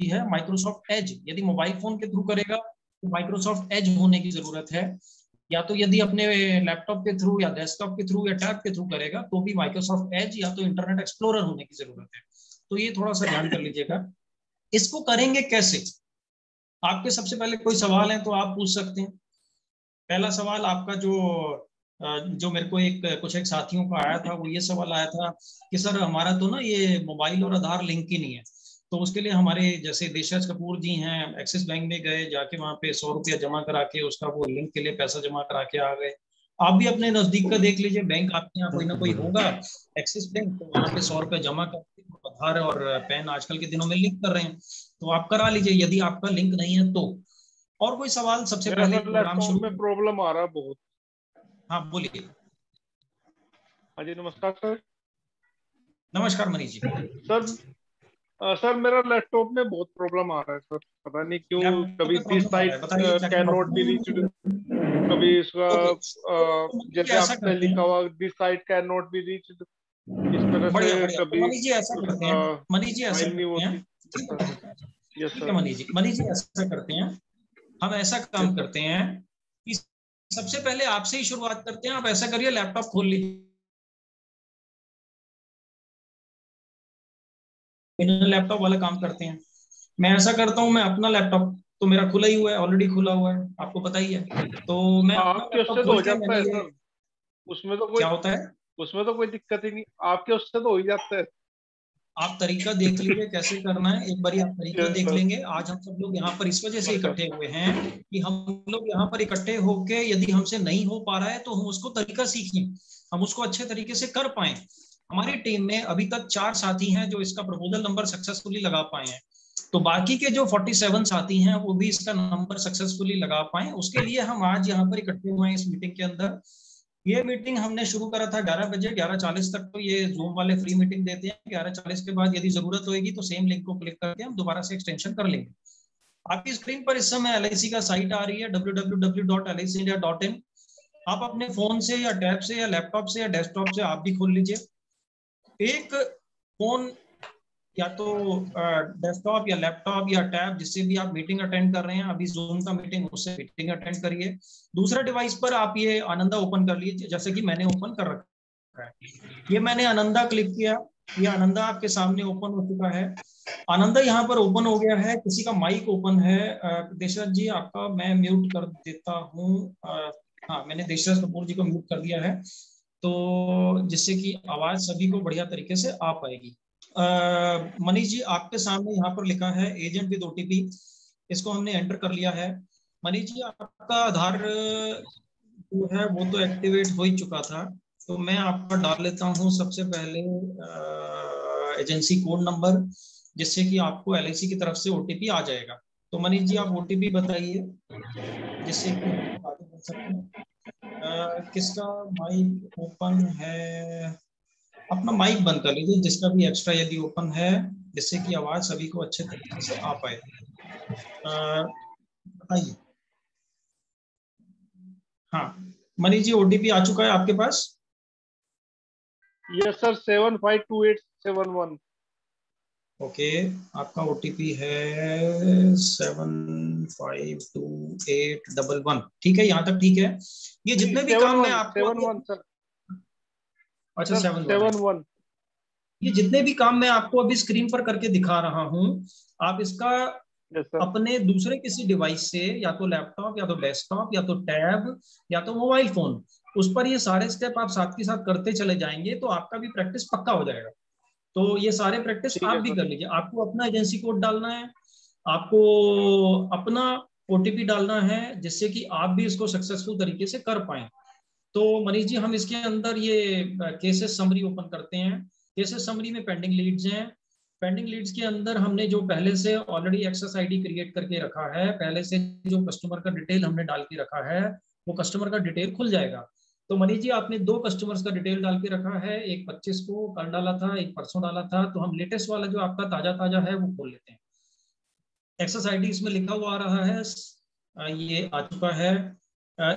है Microsoft Edge यदि mobile phone के थ्रू करेगा तो माइक्रोसॉफ्ट एज होने की ज़रूरत है। या तो यदि अपने लैपटॉप के थ्रू या डेस्कटॉप के थ्रू या टैब के थ्रू करेगा तो भी माइक्रोसॉफ्ट एज या तो इंटरनेट एक्सप्लोरर होने की ज़रूरत है। तो ये थोड़ा सा ध्यान कर लीजिएगा। इसको करेंगे कैसे? आपके सबसे पहले कोई सवाल है तो आप पूछ सकते हैं। पहला सवाल आपका जो जो मेरे को एक, कुछ एक साथियों का आया था, वो ये सवाल आया था कि, सर, हमारा तो ना ये मोबाइल और आधार लिंक ही नहीं है। तो उसके लिए हमारे जैसे देशराज कपूर जी हैं एक्सिस बैंक में गए जाके वहाँ पे सौ रुपया जमा करा के उसका वो लिंक के लिए पैसा जमा करा के आ गए। आप भी अपने नज़दीक का देख लीजिए बैंक आपके यहाँ कोई ना कोई होगा। एक्सिस बैंक तो वहाँ पे सौ रुपया जमा करके आधार और पैन आजकल के दिनों में लिंक कर रहे हैं। तो आप करा लीजिए यदि आपका लिंक नहीं है तो। और कोई सवाल सबसे पहले प्रोग्राम शुरू में प्रॉब्लम आ रहा है बहुत। हाँ बोलिए। हाँ जी नमस्कार सर। नमस्कार मनीष जी। सर सर मेरा लैपटॉप में बहुत प्रॉब्लम आ रहा है सर। पता नहीं क्यों कभी this site cannot be reached कभी इसका जैसे आपने लिखा हुआ this site cannot be reached इस तरह से कभी मनीष जी ऐसा करते हैं। मनीष जी ऐसा करते हैं। Yes sir. मनीष जी। मनीष जी ऐसा करते हैं। हम ऐसा काम करते हैं कि सबसे पहले आपसे ही शुरुआत करते हैं। आप ऐसा करिए लैपटॉप खोल लीजिए। लैपटॉप वाला काम करते हैं। मैं ऐसा करता हूँ मैं अपना लैपटॉप तो मेरा खुला ही हुआ है ऑलरेडी खुला हुआ है आपको पता ही है। तो मैं आपके उससे तो हो जाता है उसमें तो कोई क्या होता है? उसमें तो कोई दिक्कत ही नहीं आपके उससे तो हो ही जाता है। आप तरीका देख लीजिए कैसे करना है एक बार आप तरीका देख लेंगे। आज हम सब लोग यहाँ पर इस वजह से इकट्ठे हुए हैं कि हम लोग यहाँ पर इकट्ठे होके यदि हमसे नहीं हो पा रहा है तो हम उसको तरीका सीखें हम उसको अच्छे तरीके से कर पाए। हमारी टीम में अभी तक चार साथी हैं जो इसका प्रपोजल नंबर सक्सेसफुली लगा पाए हैं। तो बाकी के जो 47 साथी हैं, वो भी इसका नंबर सक्सेसफुली लगा पाए। उसके लिए हम आज यहाँ पर इकट्ठे हुए हैं इस मीटिंग के अंदर। ये मीटिंग हमने शुरू करा था 11 बजे 11:40 तक तो ये जूम वाले फ्री मीटिंग देते हैं। 11:40 के बाद यदि ज़रूरत होगी तो सेम लिंक को क्लिक करके हम दोबारा से एक्सटेंशन कर लेंगे। आपकी स्क्रीन पर इस समय एल का साइट आ रही है, www.licindia.in आप अपने फ़ोन से या टैब से या लैपटॉप से या डेस्कटॉप से आप भी खोल लीजिए। एक फ़ोन या तो डेस्कटॉप या लैपटॉप या टैब जिससे भी आप मीटिंग अटेंड कर रहे हैं, अभी जूम का मीटिंग उससे मीटिंग अटेंड करिए। दूसरा डिवाइस पर आप ये आनंदा ओपन कर लीजिए, जैसे कि मैंने ओपन कर रखा है। ये मैंने आनंदा क्लिक किया, ये आनंदा आपके सामने ओपन हो चुका है। आनंदा यहाँ पर ओपन हो गया है, किसी का माइक ओपन है। देशराज जी, आपका मैं म्यूट कर देता हूँ। हाँ मैंने देशराज कपूर जी को म्यूट कर दिया है। तो जिससे कि आवाज़ सभी को बढ़िया तरीके से आ पाएगी। मनीष जी, आपके सामने यहाँ पर लिखा है, एजेंट विद ओटीपी इसको हमने एंटर कर लिया है। मनीष जी, आपका आधार जो है, वो तो एक्टिवेट हो ही चुका था तो मैं आपका डाल लेता हूँ सबसे पहले एजेंसी कोड नंबर, जिससे कि आपको एल की तरफ़ से ओटीपी आ जाएगा। तो मनीष जी, आप ओटीपी बताइए, जिससे कि सकते किसका माइक ओपन है? अपना माइक बंद कर लीजिए, जिसका भी एक्स्ट्रा यदि ओपन है, जिससे कि आवाज़ सभी को अच्छे तरीके से आ पाए। बताइए हाँ मनीष जी ओटीपी आ चुका है आपके पास? Yes sir seven five two eight seven one okay आपका ओटीपी है seven five two eight double one ठीक है यहाँ तक ठीक है। ये जितने भी काम मैं आपको सेवन वन सर अच्छा सेवन सेवन वन ये जितने भी काम मैं आपको अभी स्क्रीन पर करके दिखा रहा हूँ आप इसका yes, अपने दूसरे किसी डिवाइस से या तो लैपटॉप या तो डेस्कटॉप या तो टैब या तो मोबाइल फ़ोन उस पर ये सारे स्टेप आप साथ के साथ करते चले जाएँगे तो आपका भी प्रैक्टिस पक्का हो जाएगा। तो ये सारे प्रैक्टिस आप भी कर लीजिए। आपको अपना एजेंसी कोड डालना है आपको अपना ओटीपी डालना है जिससे कि आप भी इसको सक्सेसफुल तरीके से कर पाए। तो मनीष जी हम इसके अंदर ये केसेस समरी ओपन करते हैं। केसेस समरी में पेंडिंग लीड्स हैं। पेंडिंग लीड्स के अंदर हमने जो पहले से ऑलरेडी एक्सेस आईडी क्रिएट करके रखा है पहले से जो कस्टमर का डिटेल हमने डाल के रखा है वो कस्टमर का डिटेल खुल जाएगा। तो मनीष जी, आपने दो कस्टमर्स का डिटेल डाल के रखा है। एक पच्चीस को कल डाला था, एक परसों डाला था। तो हम लेटेस्ट वाला जो आपका ताज़ा ताज़ा है, वो खोल लेते हैं। एक्सेस आईडी इसमें लिखा हुआ आ रहा है। ये आ चुका है।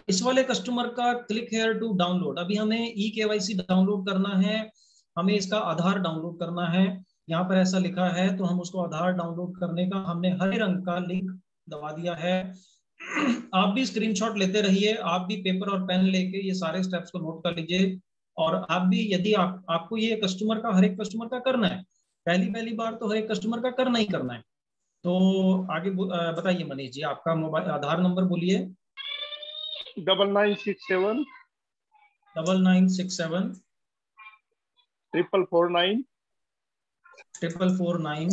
इस वाले कस्टमर का क्लिक हेयर टू डाउनलोड अभी हमें ई के डाउनलोड करना है। हमें इसका आधार डाउनलोड करना है। यहाँ पर ऐसा लिखा है तो हम उसको आधार डाउनलोड करने का हमने हरे रंग का लिंक दबा दिया है। आप भी स्क्रीनशॉट लेते रहिए आप भी पेपर और पेन लेके ये सारे स्टेप्स को नोट कर लीजिए और आप भी यदि आप आपको ये कस्टमर का हर एक कस्टमर का करना है पहली पहली बार तो हर एक कस्टमर का करना ही करना है। तो आगे बताइए मनीष जी आपका मोबाइल आधार नंबर बोलिए। Double nine six seven. Double nine six seven. Triple four nine. Triple four nine.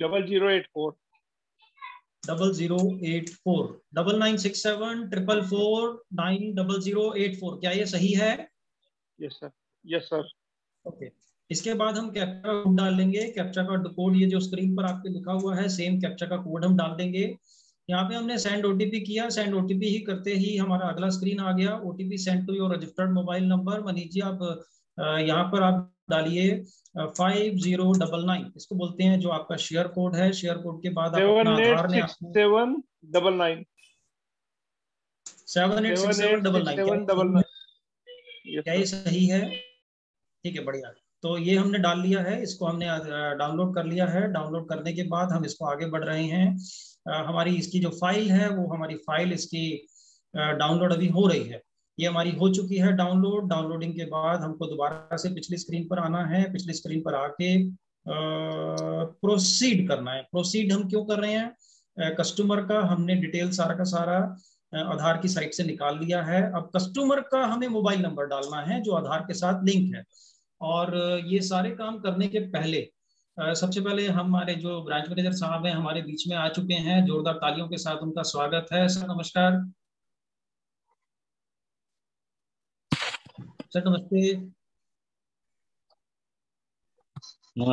Double zero eight four. Double zero eight four double nine six seven triple four nine double zero eight four क्या ये सही है? Yes sir yes sir okay इसके बाद हम captcha का code डाल देंगे कैप्चा का कोड ये जो स्क्रीन पर आपके लिखा हुआ है सेम कैप्चा का कोड हम डाल देंगे। यहाँ पे हमने सेंड ओटीपी किया। सेंड ओटीपी ही करते ही हमारा अगला स्क्रीन आ गया। OTP send to your registered mobile number Manish ji आप यहाँ पर आप डालिए फाइव ज़ीरो डबल नाइन इसको बोलते हैं जो आपका शेयर कोड है। शेयर कोड के बाद Aadhaar seven double nine seven eight six seven double nine क्या? ये सही है? ठीक है बढ़िया। तो ये हमने डाल लिया है इसको हमने डाउनलोड कर लिया है। डाउनलोड करने के बाद हम इसको आगे बढ़ रहे हैं। हमारी इसकी जो फ़ाइल है वो हमारी फ़ाइल इसकी डाउनलोड अभी हो रही है। ये हमारी हो चुकी है डाउनलोड। डाउनलोडिंग के बाद हमको दोबारा से पिछली स्क्रीन पर आना है। पिछली स्क्रीन पर आके प्रोसीड करना है। प्रोसीड हम क्यों कर रहे हैं? कस्टमर का हमने डिटेल सारा का सारा आधार की साइट से निकाल लिया है। अब कस्टमर का हमें मोबाइल नंबर डालना है, जो आधार के साथ लिंक है। और ये सारे काम करने के पहले सबसे पहले हमारे जो ब्रांच मैनेजर साहब हैं, हमारे बीच में आ चुके हैं। जोरदार तालियों के साथ उनका स्वागत है। सर, नमस्कार। सर नमस्ते।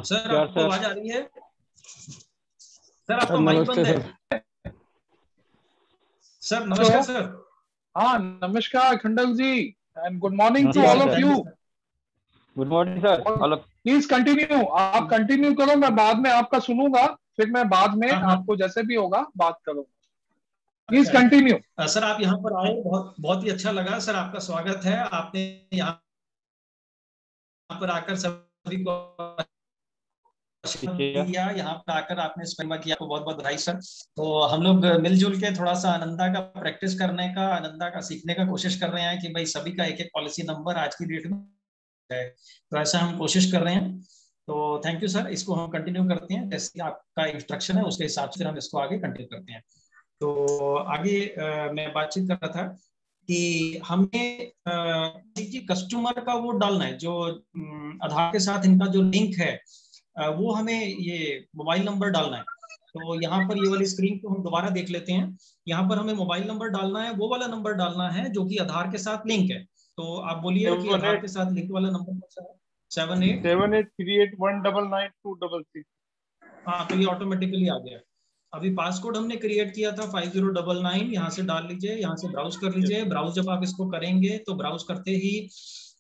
सर आपको आवाज़ आ रही है? सर आपका माइक बंद है। सर नमस्कार सर। हाँ नमस्कार Khandak ji and good morning to all of you good morning sir please continue आप कंटिन्यू करो मैं बाद में आपका सुनूँगा फिर मैं बाद में हाँ, हाँ। आपको जैसे भी होगा बात करूँगा। प्लीज़ कंटिन्यू सर आप यहाँ पर आए बहुत बहुत ही अच्छा लगा। सर आपका स्वागत है। आपने यहाँ पर आकर सभी को किया यहाँ पर आकर आपने स्पेमा किया आपको बहुत बहुत बधाई सर। तो हम लोग मिलजुल के थोड़ा सा आनंदा का प्रैक्टिस करने का आनंदा का सीखने का कोशिश कर रहे हैं कि भाई सभी का एक एक पॉलिसी नंबर आज की डेट में है। तो ऐसा हम कोशिश कर रहे हैं। तो थैंक यू सर। इसको हम कंटिन्यू करते हैं। जैसे आपका इंस्ट्रक्शन है उसके हिसाब से हम इसको आगे कंटिन्यू करते हैं। तो आगे आ, मैं बातचीत कर रहा था कि हमें कस्टमर का वो डालना है जो आधार के साथ इनका जो लिंक है वो हमें ये मोबाइल नंबर डालना है। तो यहाँ पर ये वाली स्क्रीन को हम दोबारा देख लेते हैं। यहाँ पर हमें मोबाइल नंबर डालना है वो वाला नंबर डालना है जो कि आधार के साथ लिंक है। तो आप बोलिए कि आधार के साथ लिंक वाला नंबर कौन सा है? Seven eight seven eight three eight one double nine two double six हाँ तो ये ऑटोमेटिकली आ गया। अभी पासकोड हमने क्रिएट किया था फाइव ज़ीरो डबल नाइन यहाँ से डाल लीजिए यहाँ से ब्राउज कर लीजिए। ब्राउज जब आप इसको करेंगे तो ब्राउज करते ही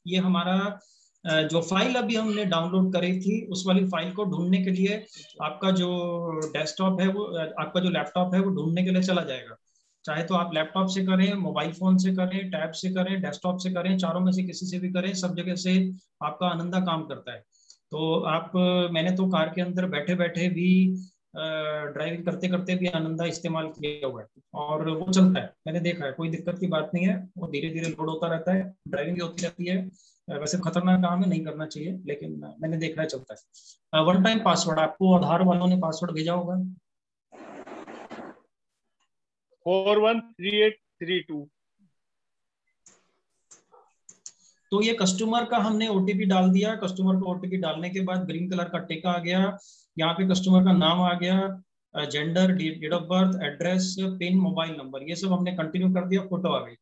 ये हमारा जो फ़ाइल अभी हमने डाउनलोड करी थी उस वाली फ़ाइल को ढूँढने के लिए आपका जो डेस्कटॉप है वो आपका जो लैपटॉप है वो ढूँढने के लिए चला जाएगा। चाहे तो आप लैपटॉप से करें मोबाइल फ़ोन से करें टैब से करें डेस्कटॉप से करें चारों में से किसी से भी करें सब जगह से आपका आनंदा काम करता है। तो आप मैंने तो कार के अंदर बैठे बैठे भी ड्राइविंग करते करते भी आनंदा इस्तेमाल किया हुआ है और वो चलता है। मैंने देखा है कोई दिक्कत की बात नहीं है वो धीरे धीरे लोड होता रहता है ड्राइविंग भी होती रहती है। वैसे खतरनाक काम है नहीं करना चाहिए लेकिन मैंने देखा है चलता है। वन टाइम पासवर्ड आपको आधार वालों ने पासवर्ड भेजा होगा। Four one three eight three two तो ये कस्टमर का हमने ओटीपी डाल दिया। कस्टमर को ओटीपी डालने के बाद ग्रीन कलर का टिक आ गया। यहाँ पे कस्टमर का नाम आ गया gender date of birth address pin mobile number ये सब हमने कंटिन्यू कर दिया फ़ोटो आ गई।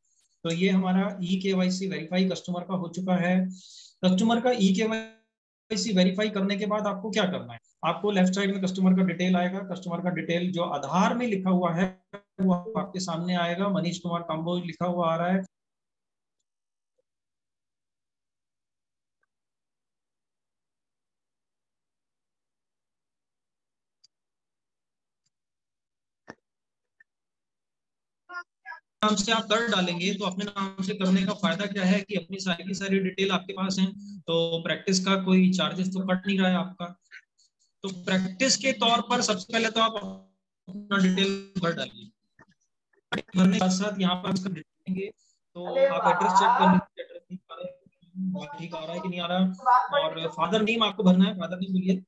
तो ये हमारा ई के वाई सी वेरीफाई कस्टमर का हो चुका है। कस्टमर का ई के वाई सी वेरीफाई करने के बाद आपको क्या करना है? आपको लेफ़्ट साइड में कस्टमर का डिटेल आएगा। कस्टमर का डिटेल जो आधार में लिखा हुआ है, वो आपके सामने आएगा। मनीष कुमार कंबोज लिखा हुआ आ रहा है। नाम से आप कर डालेंगे तो अपने नाम से करने का फ़ायदा क्या है कि अपनी सारी की सारी डिटेल आपके पास है तो प्रैक्टिस का कोई चार्जेस तो कट नहीं रहा है आपका। तो प्रैक्टिस के तौर पर सबसे पहले तो आप अपना डिटेल भर डालिए। भरने के साथ यहाँ पर इसका देंगे तो आप एड्रेस चेक कर ठीक आ रहा है कि नहीं आ रहा। और फादर नेम आपको भरना है फादर नेम बोलिए।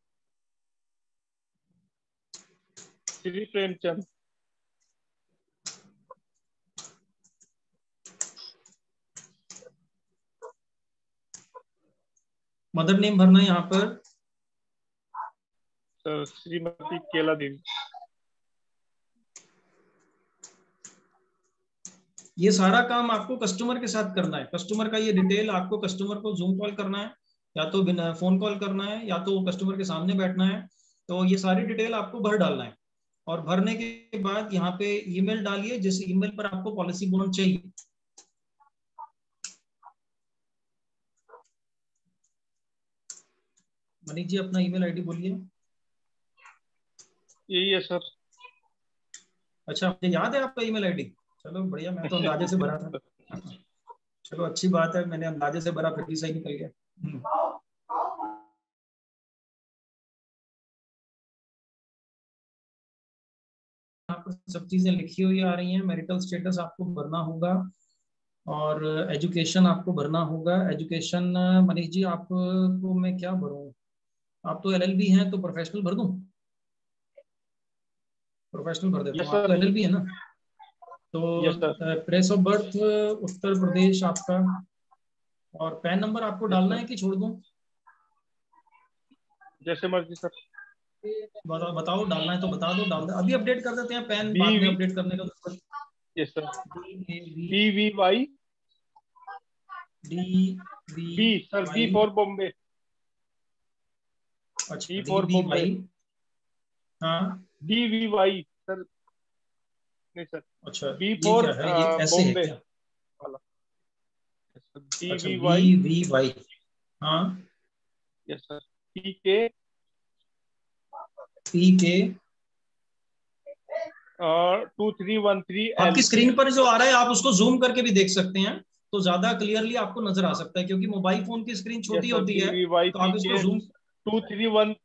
श्री प्रेमचंद मदर नेम भरना है यहाँ पर। सर श्रीमती केला देवी। ये सारा काम आपको कस्टमर के साथ करना है। कस्टमर का ये डिटेल आपको कस्टमर को जूम कॉल करना है या तो बिना फ़ोन कॉल करना है या तो कस्टमर के सामने बैठना है। तो ये सारी डिटेल आपको भर डालना है। और भरने के बाद यहाँ पे ईमेल डालिए जिस ईमेल पर आपको पॉलिसी बॉन्ड चाहिए। मनीष जी अपना ईमेल आईडी बोलिए। यही है सर। अच्छा मुझे याद है आपका ईमेल आईडी चलो बढ़िया मैं तो अंदाजे से भरा था। चलो अच्छी बात है मैंने अंदाजे से भरा फिर भी सही निकल गया। हम्म। सब चीज़ें लिखी हुई आ रही हैं मैरिटल स्टेटस आपको भरना होगा और एजुकेशन आपको भरना होगा। एजुकेशन मनीष जी आपको मैं क्या भरूं? आप तो एलएलबी हैं तो प्रोफेशनल भर दूँ? प्रोफेशनल भर देता हूँ। तो एलएलबी है ना? तो place of birth Uttar Pradesh आपका। और पैन नंबर आपको डालना है कि छोड़ दूँ? जैसे मर्ज़ी सर बताओ बताओ डालना है तो बता दो डाल दो। अभी अपडेट कर देते हैं पैन बाद में अपडेट करने का yes sir D V Y D B sir B for Bombay अच्छा फॉर हाँ डी वी वाई सर नहीं सर। अच्छा B for Bombay D V Y हाँ yes sir P K P K two three one three आपकी screen पर जो आ रहा है आप उसको जूम करके भी देख सकते हैं तो ज़्यादा क्लियरली आपको नज़र आ सकता है क्योंकि मोबाइल फ़ोन की स्क्रीन छोटी होती है तो आप इसको zoom two three one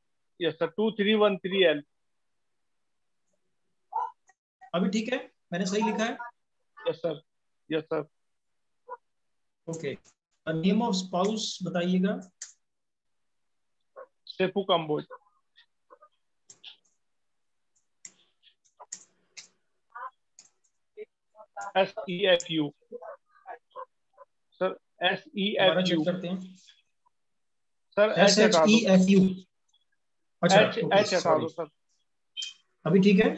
yes sir two three one three L अभी ठीक है? मैंने सही लिखा है? Yes sir yes sir okay name of spouse बताइएगा। Sepu Kamboj S E F U sir S E F U करते हैं। Sir S H E F U. अच्छा एच हटा दो सर। अभी ठीक है?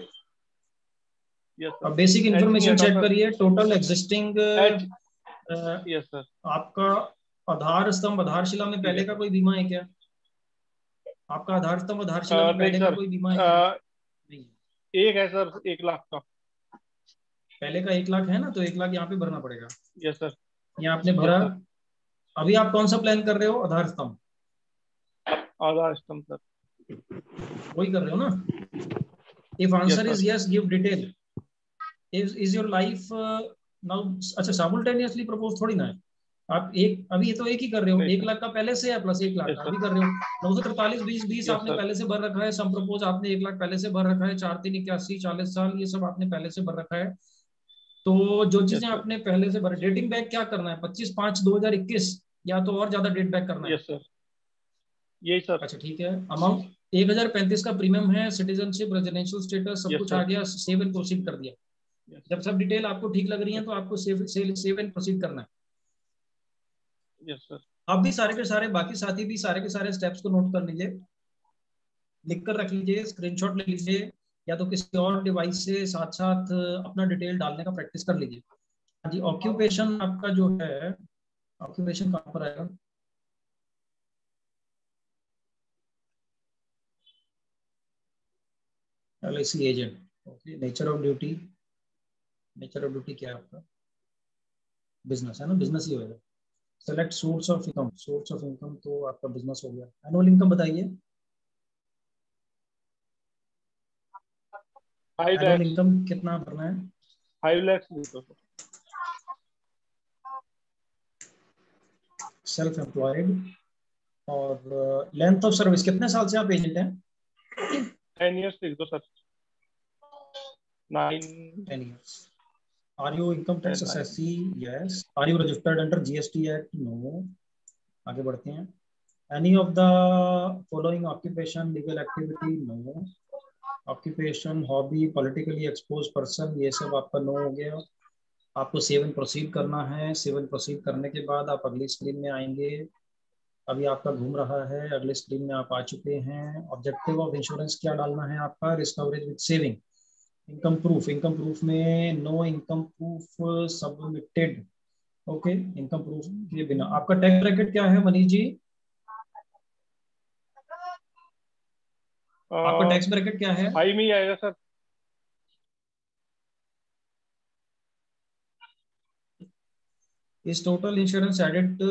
यस अब बेसिक इंफॉर्मेशन चेक करिए टोटल एग्जिस्टिंग यस सर आपका आधार स्तंभ आधारशिला में पहले का कोई बीमा है क्या? आपका आधार स्तंभ आधारशिला में पहले का कोई बीमा है नहीं एक है सर एक लाख का। पहले का एक लाख है ना तो एक लाख यहाँ पे भरना पड़ेगा। यस सर यहाँ आपने भरा। अभी आप कौन सा प्लान कर रहे हो? आधार स्तंभ। आधार स्तंभ सर वही कर रहे हो ना? If answer is yes give detail is is your life now अच्छा साइमल्टेनियसली प्रपोज थोड़ी ना है। आप एक अभी ये तो एक ही कर रहे हो। एक लाख का पहले से है प्लस एक लाख का अभी कर रहे हो। नौ सौ तरतालीस बीस बीस आपने पहले से भर रखा है सम प्रपोज आपने एक लाख पहले से भर रखा है चार तीन इक्यासी चालीस साल ये सब आपने पहले से भर रखा है। तो जो चीज़ें आपने पहले से भर डेटिंग बैक क्या करना है? पच्चीस पाँच दो हज़ार इक्कीस या तो और ज़्यादा डेट बैक करना है। सर यही सर। अच्छा ठीक है। अमाउंट एक हज़ार पैंतीस का प्रीमियम है सिटीजनशिप रेजिडेंशियल स्टेटस सब कुछ आ गया सेव एंड प्रोसीड कर दिया। जब सब डिटेल आपको ठीक लग रही है तो आपको सेव सेव एंड प्रोसीड करना है। आप भी सारे के सारे बाकी साथी भी सारे के सारे स्टेप्स को नोट कर लीजिए। लिख कर रख लीजिए स्क्रीनशॉट ले लीजिए या तो किसी और डिवाइस से साथ साथ अपना डिटेल डालने का प्रैक्टिस कर लीजिए। हाँ जी ऑक्यूपेशन आपका जो है ऑक्यूपेशन कहाँ पर आएगा? LIC agent. Okay nature of duty nature of duty क्या है आपका? बिज़नेस है ना? बिज़नेस ही होगा select source of income source of income तो आपका बिज़नेस हो गया। एनुअल इनकम बताइए। इनकम कितना भरना है? सेल्फ एम्प्लॉयड और लेंथ ऑफ़ सर्विस कितने साल से आप एजेंट हैं? टेन इयर्स लिख दो sir nine ten years are you income tax assessee yes are you registered under GST act no आगे बढ़ते हैं. Any of the following occupation legal activity no occupation hobby politically expose person ये सब आपका no हो गया। आपको seven proceed करना है। सेवन प्रोसीड करने के बाद आप अगली स्क्रीन में आएँगे। अभी आपका घूम रहा है अगले स्क्रीन में आप आ चुके हैं। ऑब्जेक्टिव ऑफ़ इंश्योरेंस क्या डालना है आपका? Risk coverage with saving income proof income proof में no income proof submitted okay income proof के बिना। आपका टैक्स ब्रैकेट क्या है मनीष जी? आपका टैक्स ब्रैकेट क्या है? हाई में आएगा sir. Total insurance added to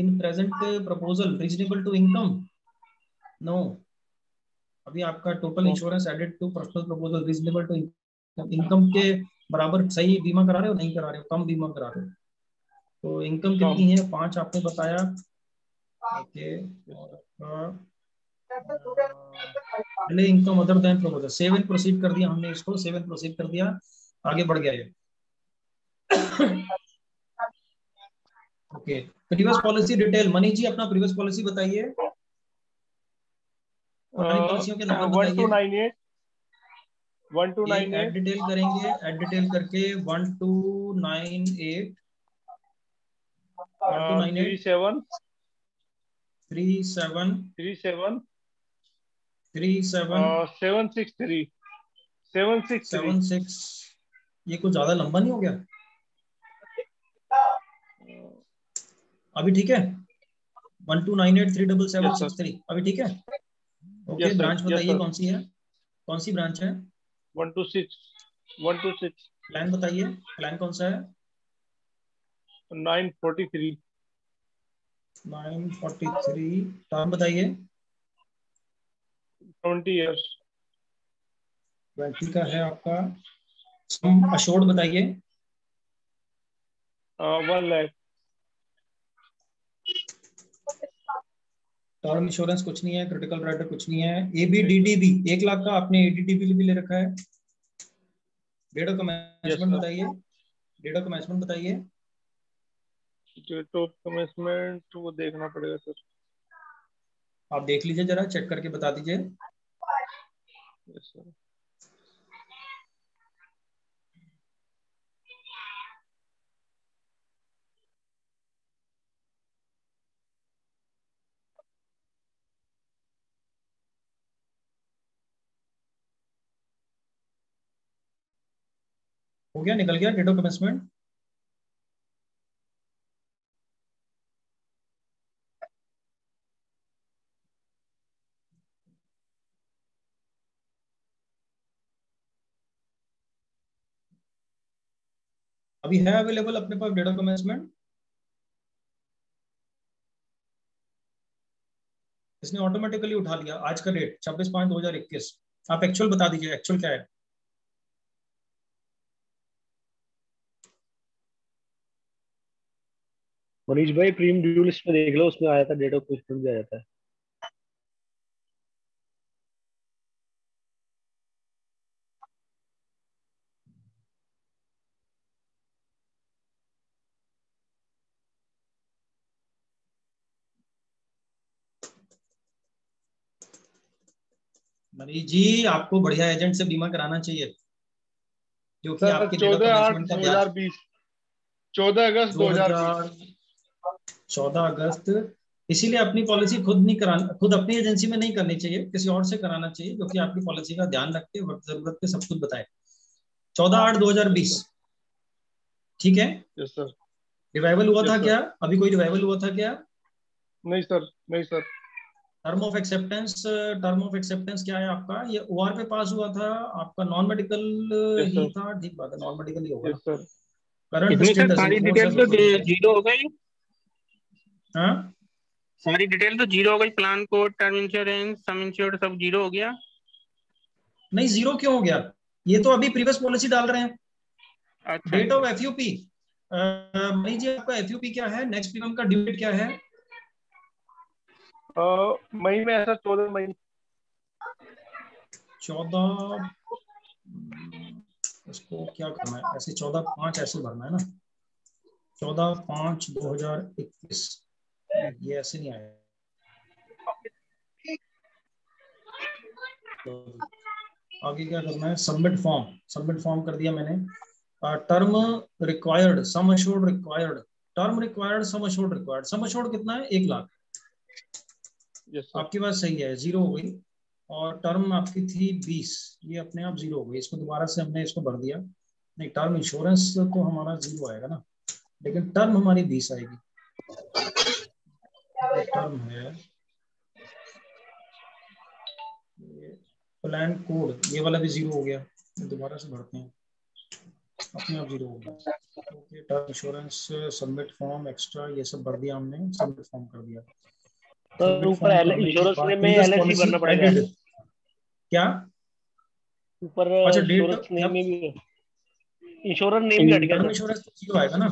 in present proposal reasonable to income? No. अभी आपका total insurance added to personal proposal reasonable to income के बराबर सही बीमा करा रहे हो नहीं करा रहे हो? कम बीमा करा रहे हो। तो इनकम कितनी है? पाँच आपने बताया। ओके पहले income other than proposal seven proceed कर दिया हमने इसको सेवन प्रोसीड कर दिया। आगे बढ़ गया ये। Okay previous policy detail Mani ji अपना प्रीवियस पॉलिसी बताइए। पॉलिसियों के नाम one two nine eight one two nine eight detail करेंगे एड डिटेल करके one two nine eight one two nine eight seven three seven three seven three seven seven six three seven six seven six ये कुछ ज़्यादा लंबा नहीं हो गया? अभी ठीक है? One two nine eight three double seven six three अभी ठीक है? ओके ब्रांच बताइए कौन सी है? कौन सी ब्रांच है? One two six one two six plan बताइए। प्लान कौन सा है? Nine forty three nine forty three term बताइए। ट्वेंटी ईयर्स ट्वेंटी का है आपका। सम अशोर्ड बताइए। वन लैख टर्म इंश्योरेंस कुछ नहीं है क्रिटिकल राइटर कुछ नहीं है। एबीडीडीबी एक लाख का आपने एडीडीबी भी ले रखा है। डेट ऑफ़ कमेंसमेंट बताइए। डेट ऑफ़ कमेंसमेंट बताइए। डेट ऑफ़ कमेंसमेंट वो देखना पड़ेगा सर आप देख लीजिए जरा चेक करके बता दीजिए। यस सर गया, निकल गया डेट ऑफ़ कमेंसमेंट अभी है अवेलेबल अपने पास डेट ऑफ़ कमेंसमेंट इसने ऑटोमेटिकली उठा लिया आज का डेट छब्बीस पाँच दो हज़ार इक्कीस। आप एक्चुअल बता दीजिए एक्चुअल क्या है? मनीष भाई प्रीम ड्यू लिस्ट में देख लो उसमें आया था डेट ऑफ़ कमेंसमेंट भी आया था। मनीष जी आपको बढ़िया एजेंट से बीमा कराना चाहिए जो कि आपके चौदह आठ दो हज़ार बीस चौदह अगस्त दो हज़ार चौदह अगस्त। इसीलिए अपनी पॉलिसी खुद नहीं कराना खुद अपनी एजेंसी में नहीं करनी चाहिए किसी और से कराना चाहिए जो कि आपकी पॉलिसी का ध्यान रख के वक्त ज़रूरत पे सब कुछ बताए। चौदह आठ दो हज़ार बीस। ठीक है? रिवाइवल हुआ था क्या? अभी कोई रिवाइवल हुआ था क्या? नहीं सर नहीं sir term of acceptance term of acceptance क्या है आपका? ये ओआर पे पास हुआ था आपका नॉन मेडिकल ही था? ठीक बात है नॉन मेडिकल ही होगा करंट सारी डिटेल तो ज़ीरो हो गई। हाँ? सारी डिटेल तो ज़ीरो हो गई plan code term insurance sum insured सब ज़ीरो हो गया। नहीं ज़ीरो क्यों हो गया? ये तो अभी प्रीवियस पॉलिसी डाल रहे हैं। अच्छा। Date of FUP Mani ji आपका एफयूपी क्या है? नेक्स्ट प्रीमियम का ड्यू डेट क्या है? मई में ऐसा चौदह मई। चौदह इसको क्या करना है? ऐसे चौदह पाँच ऐसे भरना है ना? चौदह पाँच दो हज़ार इक्कीस। ये ऐसे नहीं आया। तो आगे क्या करना है? सबमिट फॉर्म सबमिट फॉर्म कर दिया मैंने। Term required sum assured required term required sum assured required sum assured कितना है? एक लाख। Yes, आपकी बात सही है। ज़ीरो हो गई। और टर्म आपकी थी बीस। ये अपने आप ज़ीरो हो गई। इसको दोबारा से हमने इसको भर दिया। नहीं टर्म इंश्योरेंस तो हमारा ज़ीरो आएगा ना। लेकिन टर्म हमारी बीस आएगी। टर्म है प्लान कोड ये वाला भी ज़ीरो हो गया। दोबारा से भरते हैं। अपने आप ज़ीरो हो गया। Okay term insurance submit form extra ये सब भर दिया हमने सबमिट फॉर्म कर दिया। तो ऊपर इंश्योरेंस में एलएलसी भरना पड़ेगा। क्या? ऊपर अच्छा इंश्योरेंस नेम में भी इंश्योरेंस नेम भी हट गया इंश्योरेंस तो ज़ीरो आएगा ना।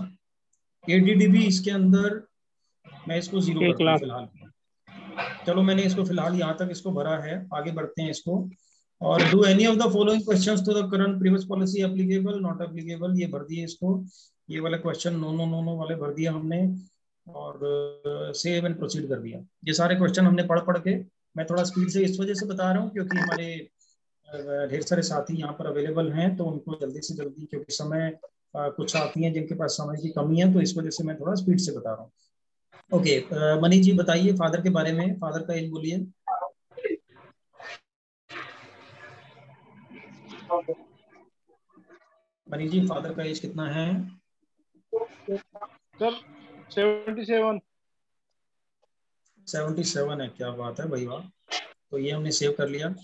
एडीडीबी इसके अंदर मैं इसको ज़ीरो फ़िलहाल। चलो मैंने इसको फ़िलहाल यहाँ तक इसको भरा है। आगे बढ़ते हैं इसको। और do any of the following questions to the current previous policy applicable not applicable ये भर दिए इसको। ये वाले question no no no no वाले भर दिया हमने। और सेव एंड प्रोसीड कर दिया। ये सारे क्वेश्चन हमने पढ़ पढ़ के मैं थोड़ा स्पीड से इस वजह से बता रहा हूँ क्योंकि हमारे ढेर सारे साथी यहाँ पर अवेलेबल हैं तो उनको जल्दी से जल्दी क्योंकि समय कुछ साथी हैं जिनके पास समय की कमी है तो इस वजह से मैं थोड़ा स्पीड से बता रहा हूँ। ओके okay, मनी जी बताइए फादर के बारे में फादर का एज बोलिए। मनीष जी फादर का एज कितना है? Sir seventy seven seventy seven है क्या बात है भाई वाह। तो ये हमने सेव कर लिया।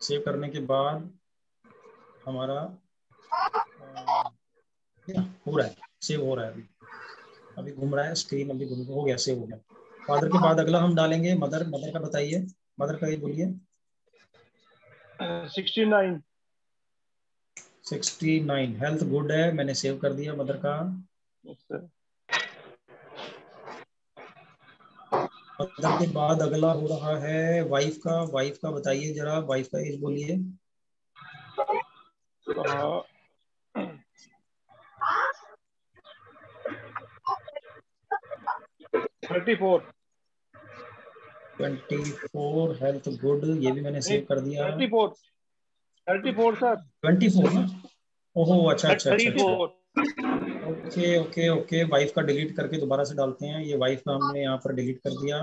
सेव करने के बाद हमारा हो रहा है। सेव हो रहा है अभी। अभी घूम रहा है स्क्रीन अभी घूम हो गया सेव हो गया। फादर के बाद अगला हम डालेंगे मदर मदर का बताइए। मदर का ये बोलिए। Sixty nine sixty nine health good है मैंने सेव कर दिया मदर का। मदर के बाद अगला हो रहा है वाइफ का। वाइफ का बताइए जरा। वाइफ का एज बोलिए। Thirty four twenty four health good ये भी मैंने सेव कर दिया। Thirty four thirty four sir ना? ओहो अच्छा अच्छा अच्छा ओके ओके ओके वाइफ का डिलीट करके दोबारा से डालते हैं। ये वाइफ का हमने यहाँ पर डिलीट कर दिया।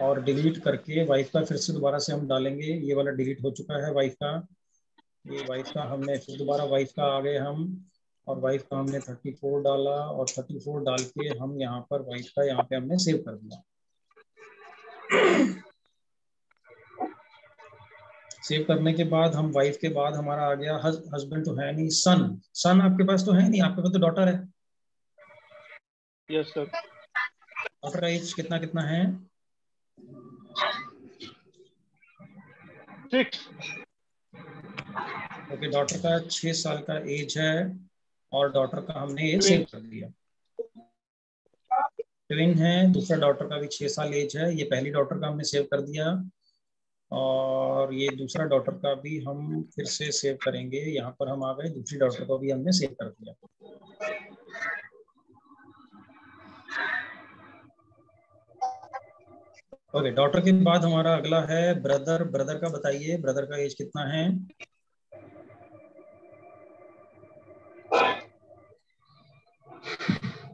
और डिलीट करके वाइफ का फिर से दोबारा से हम डालेंगे। ये वाला डिलीट हो चुका है वाइफ का। ये वाइफ का हमने फिर दोबारा वाइफ का आ गए हम। और वाइफ का हमने 34 डाला और 34 डाल के हम यहाँ पर वाइफ का यहाँ पे हमने सेव कर दिया। सेव करने के बाद हम वाइफ के बाद हमारा आ गया हस्बैंड तो है नहीं सन सन आपके पास तो है नहीं आपके पास तो डॉटर है। यस सर डॉटर एज कितना कितना है? सिक्स ओके डॉटर का छह साल का एज है। और डॉटर का हमने ये सेव कर दिया। ट्विन है दूसरा डॉटर का भी छह साल एज है ये पहली डॉटर का हमने सेव कर दिया। और ये दूसरा डॉटर का भी हम फिर से सेव करेंगे यहाँ पर हम आ गए दूसरी डॉटर को भी हमने सेव कर दिया। ओके डॉटर के बाद हमारा अगला है ब्रदर ब्रदर का बताइए ब्रदर का एज कितना है?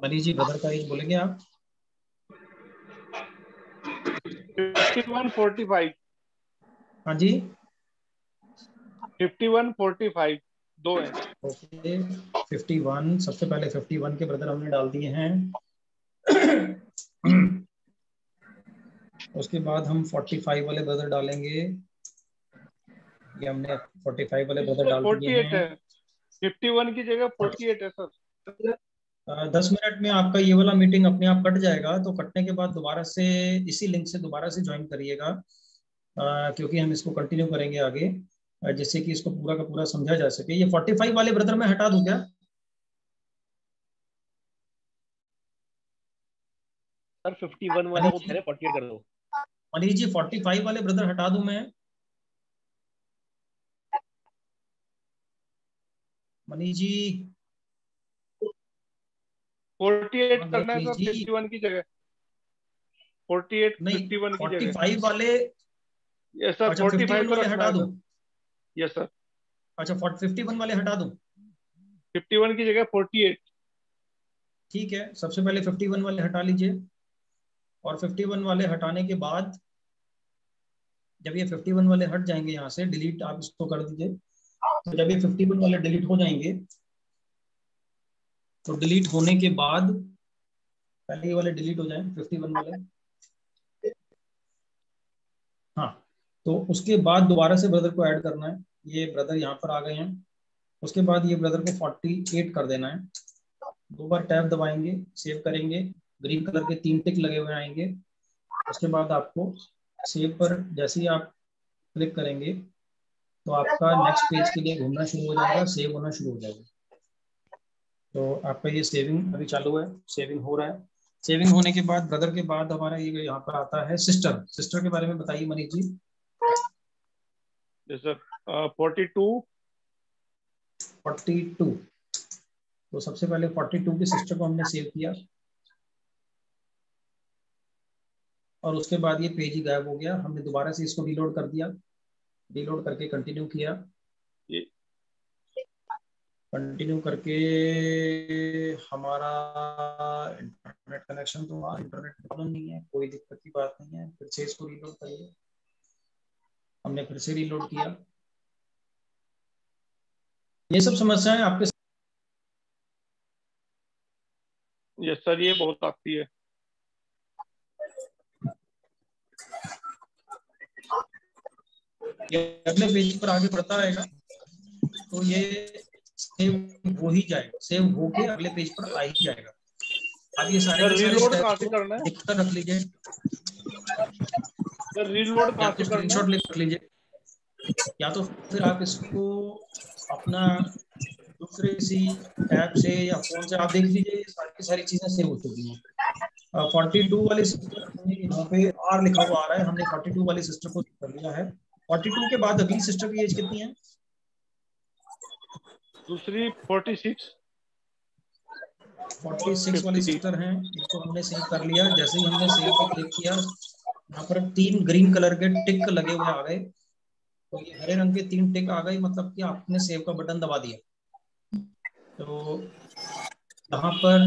मनीष जी ब्रदर का एज बोलेंगे आप? हाँ जी। फिफ्टी वन दो है। ओके सबसे पहले फिफ्टी वन के ब्रदर हमने डाल दिए हैं। उसके बाद हम फोर्टी फाइव वाले ब्रदर डालेंगे। ये हमने फोर्टी फाइव वाले ब्रदर डाल दिए हैं। फिफ्टी वन की जगह फोर्टी एट है सर दस मिनट में आपका ये वाला मीटिंग अपने आप कट जाएगा तो कटने के बाद दोबारा से इसी लिंक से दोबारा से ज्वाइन करिएगा क्योंकि हम इसको कंटिन्यू करेंगे आगे जिससे कि इसको पूरा का पूरा समझा जा सके। ये 45 वाले ब्रदर में हटा दू क्या? सर 51 पहले 48 कर दो। मनीष जी 45 वाले ब्रदर हटा दू मैं। मनीष जी 48 करना है सर 51 की जगह। 48 नहीं 51 की जगह। 45 वाले यस सर 45 वाले हटा दूँ। यस सर अच्छा 51 वाले हटा दूँ। 51 की जगह 48 ठीक है सबसे पहले 51 वाले हटा लीजिए। और 51 वाले हटाने के बाद जब ये 51 वाले हट जाएँगे यहाँ से डिलीट आप इसको कर दीजिए। तो जब ये 51 वाले डिलीट हो जाएँगे तो डिलीट होने के बाद पहले ये वाले डिलीट हो जाए, 51 वाले। हाँ तो उसके बाद दोबारा से ब्रदर को ऐड करना है। ये ब्रदर यहाँ पर आ गए हैं। उसके बाद ये ब्रदर को 48 कर देना है। दो बार टैब दबाएँगे सेव करेंगे। ग्रीन कलर के तीन टिक लगे हुए आएँगे। उसके बाद आपको सेव पर जैसे ही आप क्लिक करेंगे तो आपका नेक्स्ट पेज के लिए घूमना शुरू हो जाएगा सेव होना शुरू हो जाएगा। तो आपका ये सेविंग अभी चालू है सेविंग हो रहा है। सेविंग होने के बाद ब्रदर के बाद हमारा ये यहाँ पर आता है सिस्टर सिस्टर के बारे में बताइए Manish ji. Sir forty two forty two तो सबसे पहले फोर्टी टू की सिस्टर को हमने सेव किया। और उसके बाद ये पेज ही गायब हो गया। हमने दोबारा से इसको रिलोड कर दिया। रिलोड करके कंटिन्यू किया। कंटिन्यू करके हमारा इंटरनेट कनेक्शन तो हाँ इंटरनेट प्रॉब्लम नहीं है कोई दिक्कत की बात नहीं है। फिर से इसको रिलोड करिए। हमने फिर से रिलोड किया। ये सब समस्याएँ आपके यस सर ये बहुत आती है। ये अगले पेज पर आगे बढ़ता रहेगा। तो ये सेव हो ही जाएगा सेव होके अगले पेज पर आ ही जाएगा। अब ये सारे रीलोड करना है? लिख कर रख लीजिए। सर रीलोड से स्क्रीनशॉट लिख लीजिए। या तो फिर आप इसको अपना दूसरे किसी ऐप से या फ़ोन से आप देख लीजिए सारी सारी चीज़ें सेव हो चुकी हैं। फोर्टी टू वाले सिस्टर यहाँ पे आर लिखा हुआ आ रहा है। हमने फोर्टी टू वाले सिस्टर को कर लिया है। फोर्टी टू के बाद अगली सिस्टर की एज कितनी है? दूसरी फोर्टी सिक्स फोर्टी सिक्स वाली सिस्टर हैं इनको हमने सेव कर लिया। जैसे ही हमने सेव पे क्लिक किया यहाँ पर तीन ग्रीन कलर के टिक लगे हुए आ गए। तो ये हरे रंग के तीन टिक आ गए मतलब कि आपने सेव का बटन दबा दिया। तो यहाँ पर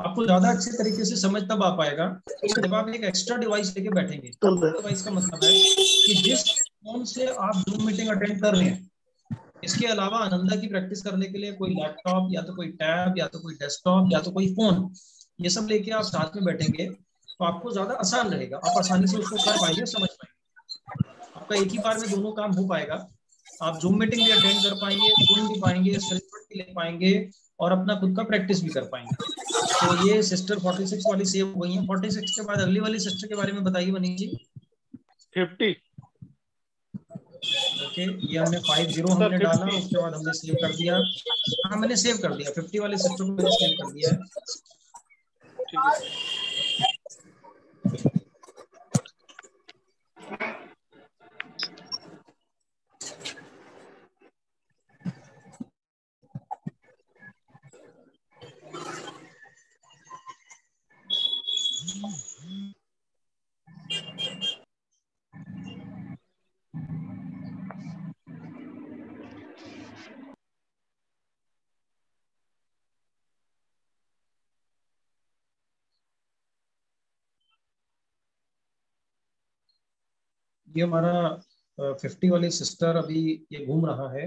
आपको ज़्यादा अच्छे तरीके से समझ तब आ पाएगा जब आप एक एक्स्ट्रा डिवाइस लेके बैठेंगे। डिवाइस का मतलब है कि जिस फ़ोन से आप जूम मीटिंग अटेंड कर रहे हैं इसके अलावा आनंदा की प्रैक्टिस करने के लिए कोई लैपटॉप या तो कोई टैब या तो कोई डेस्कटॉप या तो कोई फ़ोन ये सब लेके आप साथ में बैठेंगे तो आपको ज़्यादा आसान रहेगा। आप आसानी से उसको कर पाएँगे, समझ पाएँगे। आपका एक ही बार में दोनों काम हो पाएगा। आप जूम मीटिंग भी अटेंड कर पाएँगे सुन भी पाएँगे भी ले पाएँगे और अपना खुद का प्रैक्टिस भी कर पाएँगे। तो ये सिस्टर 46 वाली सेव हो गई है। 46 के बाद अगली वाली सिस्टर के बारे में बताइए मनीष जी। 50 ओके ये हमने फाइव ज़ीरो हमने डाला उसके बाद हमने सेव कर दिया। हाँ मैंने सेव कर दिया। 50 वाले सिस्टम को मैंने सेव कर दिया। है ठीक है ये हमारा फिफ्टी वाली सिस्टर अभी ये घूम रहा है।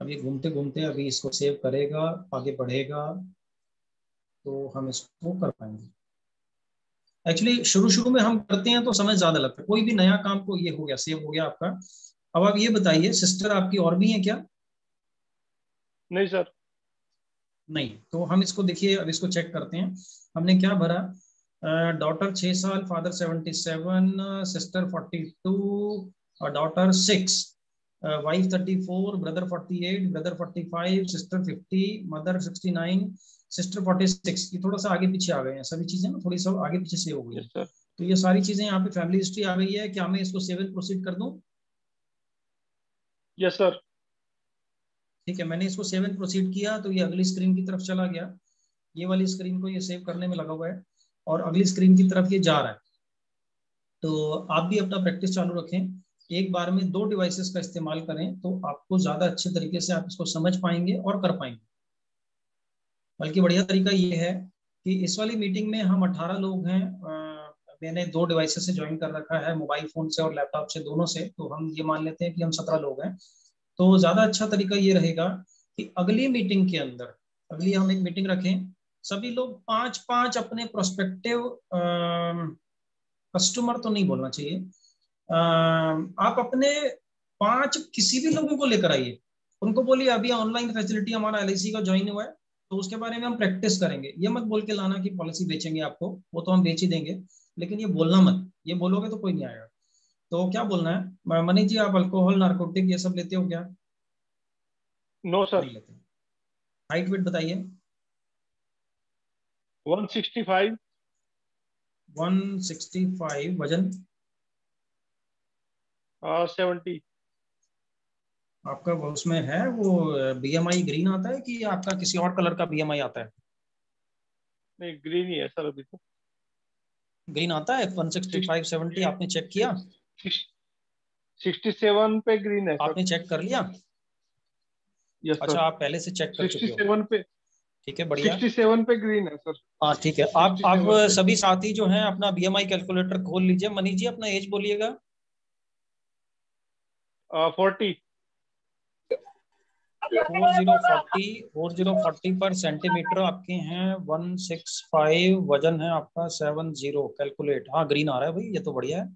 अभी घूमते घूमते अभी इसको सेव करेगा आगे बढ़ेगा तो हम इसको कर पाएँगे। एक्चुअली शुरू शुरू में हम करते हैं तो समय ज़्यादा लगता है। कोई भी नया काम को ये हो गया सेव हो गया आपका। अब आप ये बताइए सिस्टर आपकी और भी है क्या? नहीं सर नहीं तो हम इसको देखिए अब इसको चेक करते हैं। हमने क्या भरा? डॉटर छह साल father seventy seven sister forty two और daughter six wife thirty four brother forty eight brother forty five sister fifty mother sixty nine sister forty six ये थोड़ा सा आगे पीछे आ गए हैं सभी चीज़ें ना थोड़ी सब आगे पीछे से हो गई। है तो ये सारी चीज़ें यहाँ पे फैमिली हिस्ट्री आ गई है क्या मैं इसको सेवन प्रोसीड कर दूँ? यस सर ठीक है मैंने इसको सेवन प्रोसीड किया तो ये अगली स्क्रीन की तरफ़ चला गया। ये वाली स्क्रीन को ये सेव करने में लगा हुआ है। और अगली स्क्रीन की तरफ़ ये जा रहा है। तो आप भी अपना प्रैक्टिस चालू रखें। एक बार में दो डिवाइसेस का इस्तेमाल करें तो आपको ज़्यादा अच्छे तरीके से आप इसको समझ पाएँगे और कर पाएँगे। बल्कि बढ़िया तरीका ये है कि इस वाली मीटिंग में हम 18 लोग हैं मैंने दो डिवाइसेस से ज्वाइन कर रखा है मोबाइल फ़ोन से और लैपटॉप से दोनों से। तो हम ये मान लेते हैं कि हम सत्रह लोग हैं। तो ज़्यादा अच्छा तरीका ये रहेगा कि अगली मीटिंग के अंदर, अगली हम एक मीटिंग रखें सभी लोग पाँच पाँच अपने प्रोस्पेक्टिव कस्टमर तो नहीं बोलना चाहिए। आ, आप अपने पाँच किसी भी लोगों को लेकर आइए। उनको बोलिए अभी ऑनलाइन फैसिलिटी हमारा एलआईसी का ज्वाइन हुआ है तो उसके बारे में हम प्रैक्टिस करेंगे। ये मत बोल के लाना कि पॉलिसी बेचेंगे आपको वो तो हम बेच ही देंगे लेकिन ये बोलना मत। ये बोलोगे तो कोई नहीं आएगा। तो क्या बोलना है? मनीष जी आप अल्कोहल नार्कोटिक ये सब लेते हो क्या? नो सर हाइट वेट बताइए। 165 165 वज़न? सेवेंटी। आपका उसमें है वो बीएमआई ग्रीन आता है कि आपका किसी और कलर का बीएमआई आता है? नहीं ग्रीन ही है सर अभी तो। ग्रीन आता है? 165 70 आपने चेक किया? 67 पे ग्रीन है आपने चेक कर लिया? यस अच्छा आप पहले से चेक कर चुके हो। 67 पे ठीक है बढ़िया। 67 पे ग्रीन है सर हाँ ठीक है। आप आप सभी साथी जो हैं अपना बीएमआई कैलकुलेटर खोल लीजिए। मनीष जी अपना एज बोलिएगा। Forty four zero forty four zero forty पर सेंटीमीटर आपके हैं। वन सिक्स फाइव वज़न है आपका सेवन ज़ीरो। कैलकुलेट हाँ ग्रीन आ रहा है भाई ये तो बढ़िया है।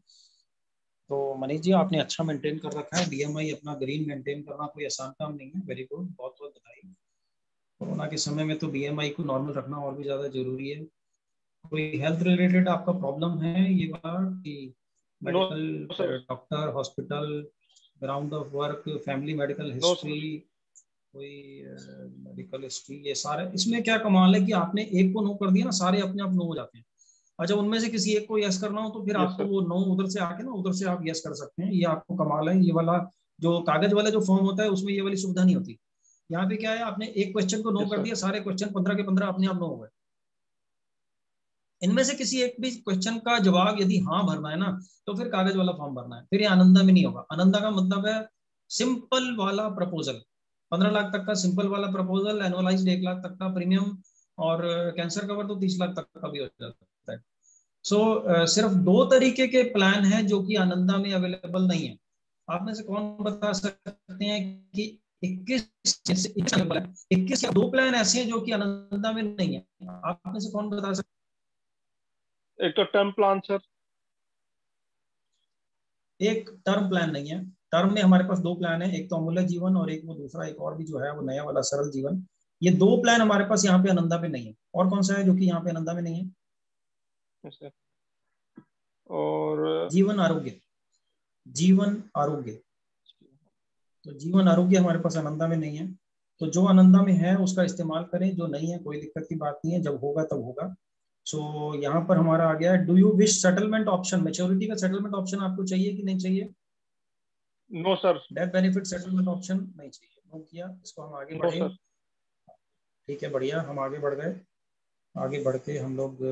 तो मनीष जी आपने अच्छा मेंटेन कर रखा है। बीएमआई अपना ग्रीन मेंटेन करना कोई आसान काम नहीं है। वेरी गुड बहुत बहुत बधाई। कोरोना के समय में तो बीएमआई को नॉर्मल रखना और भी ज़्यादा ज़रूरी है। कोई हेल्थ रिलेटेड आपका प्रॉब्लम है ये बात कि medical doctor hospital ground of work family medical history कोई मेडिकल हिस्ट्री ये सारे इसमें क्या कमाल है कि आपने एक को नो कर दिया ना सारे अपने आप नो हो जाते हैं। अच्छा उनमें से किसी एक को यस करना हो तो फिर आपको वो नो उधर से आके ना उधर से आप यस कर सकते हैं। ये आपको कमाल है ये वाला जो कागज़ वाला जो फॉर्म होता है उसमें ये वाली सुविधा नहीं होती। यहाँ पे क्या है आपने एक क्वेश्चन को नो कर दिया सारे क्वेश्चन पंद्रह के पंद्रह अपने आप नो हो गए। इनमें से किसी एक भी क्वेश्चन का जवाब यदि हाँ भरना है ना तो फिर कागज़ वाला फॉर्म भरना है। फिर ये आनंदा में नहीं होगा। आनंदा का मतलब है सिंपल वाला प्रपोजल पंद्रह लाख तक का सिंपल वाला प्रपोजल एनुअलाइज एक लाख तक का प्रीमियम और कैंसर कवर तो तीस लाख तक का भी हो जाता है। सो so, सिर्फ़ दो तरीके के प्लान है जो कि आनंदा में अवेलेबल नहीं है। आप में से कौन बता सकते हैं कि इक्कीस इक्कीस या दो प्लान ऐसे हैं जो कि आनंदा में नहीं है। आप में से कौन बता सकते एक तो टर्म प्लान सर एक टर्म प्लान नहीं है। टर्म में हमारे पास दो प्लान है। एक तो अमूल्य जीवन और एक वो दूसरा एक और भी जो है वो नया वाला सरल जीवन। ये दो प्लान हमारे पास यहाँ पे आनंदा में नहीं है। और कौन सा है जो कि यहाँ पे आनंदा में नहीं है? और जीवन आरोग्य। जीवन आरोग्य। तो जीवन आरोग्य हमारे पास आनंदा में नहीं है। तो जो आनंदा में है उसका इस्तेमाल करें। जो नहीं है कोई दिक्कत की बात नहीं है। जब होगा तब होगा। सो so, यहाँ पर हमारा आ गया है। Do you wish settlement option maturity का सेटलमेंट ऑप्शन आपको चाहिए कि नहीं चाहिए? No sir death benefit settlement option नहीं चाहिए। नो किया। इसको हम आगे बढ़े। ठीक है बढ़िया। हम आगे बढ़ गए। आगे बढ़ के हम लोग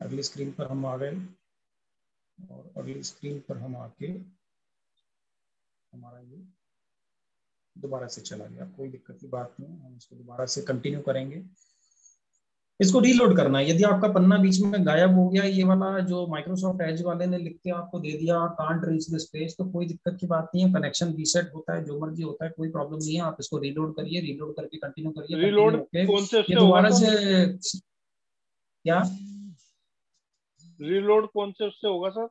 अगली स्क्रीन पर हम आ गए। और अगली स्क्रीन पर हम आके हमारा ये दोबारा से चला गया कोई दिक्कत की बात नहीं हम इसको दोबारा से कंटिन्यू करेंगे। इसको रीलोड करना है। यदि आपका पन्ना बीच में गायब हो गया ये वाला जो माइक्रोसॉफ्ट एज वाले ने लिख के आपको दे दिया कांट रीच दिस पेज तो कोई दिक्कत की बात नहीं है। कनेक्शन रीसेट होता है जो मर्ज़ी होता है कोई प्रॉब्लम नहीं है। आप इसको रीलोड करिए रीलोड करके कंटिन्यू करिए रीलोड कौन से ये दोबारा से क्या? रीलोड कौन से होगा सर?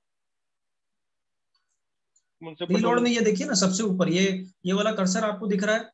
रीलोड में ये देखिए ना सबसे ऊपर ये ये वाला कर्सर आपको दिख रहा है।